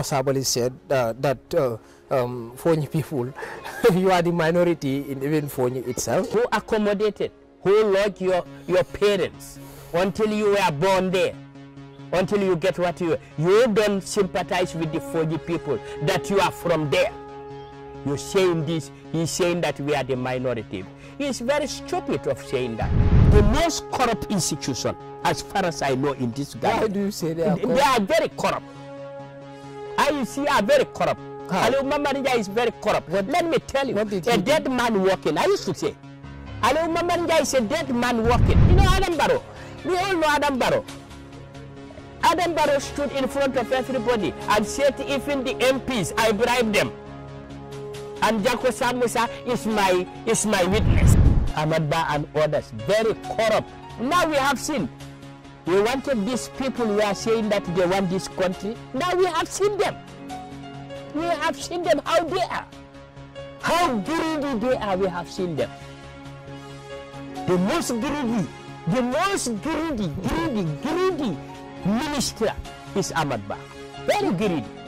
Masabali said uh, that uh, um, Fonyi people, you are the minority in even Fonyi itself. Who accommodated, who loved your, your parents until you were born there, until you get what you You don't sympathize with the Fonyi people that you are from there. You're saying this, he's saying that we are the minority. He's very stupid of saying that. The most corrupt institution, as far as I know in this guy. Why do you say they are corrupt? They are very corrupt. IEC are very corrupt. How? Ali Mamarija is very corrupt. Let me tell you, what a dead man walking. I used to say, Ali Mamarija is a dead man walking. You know Adama Barrow? We all know Adama Barrow. Adama Barrow stood in front of everybody and said, even the MPs, I bribed them. And Jako Samusa is my is my witness. Ahmad Ba and others, very corrupt. Now we have seen. We wanted these people who are saying that they want this country. Now we have seen them. We have seen them how they are. How greedy they are, we have seen them. The most greedy, the most greedy, greedy, greedy minister is Ahmad Ba. Very greedy.